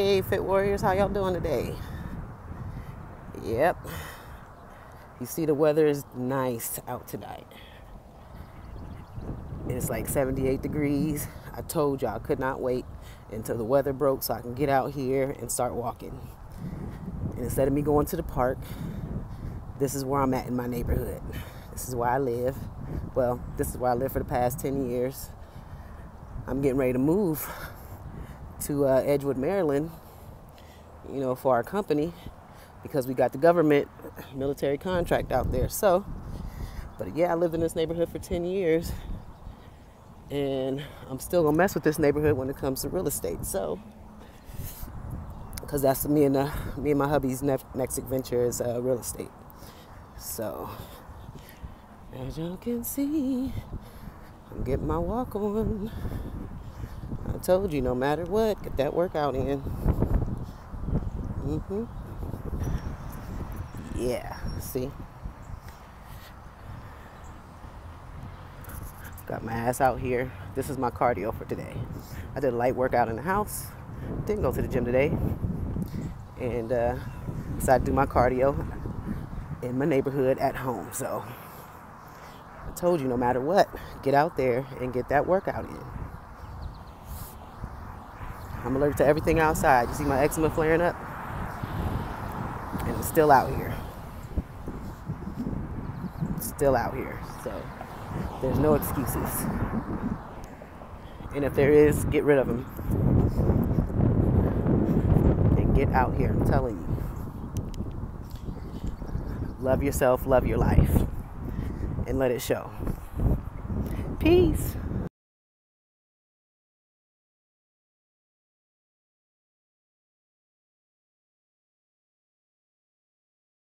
Hey, Fit Warriors, how y'all doing today? Yep. You see, the weather is nice out tonight. It's like 78 degrees. I told y'all I could not wait until the weather broke so I can get out here and start walking. And instead of me going to the park, this is where I'm at in my neighborhood. This is where I live. Well, this is where I live for the past 10 years. I'm getting ready to move to uh, Edgewood, Maryland, you know, for our company because we got the government military contract out there. So, but yeah, I lived in this neighborhood for 10 years and I'm still gonna mess with this neighborhood when it comes to real estate. So, because that's me and uh, me and my hubby's next adventure is uh, real estate. So, as y'all can see, I'm getting my walk on. I told you, no matter what, get that workout in. Mm-hmm. Yeah, see? Got my ass out here. This is my cardio for today. I did a light workout in the house. Didn't go to the gym today. And uh, decided to do my cardio in my neighborhood at home. So I told you, no matter what, get out there and get that workout in. I'm allergic to everything outside. You see my eczema flaring up? And it's still out here. still out here. So there's no excuses. And if there is, get rid of them. And get out here. I'm telling you. Love yourself, love your life, and let it show. Peace.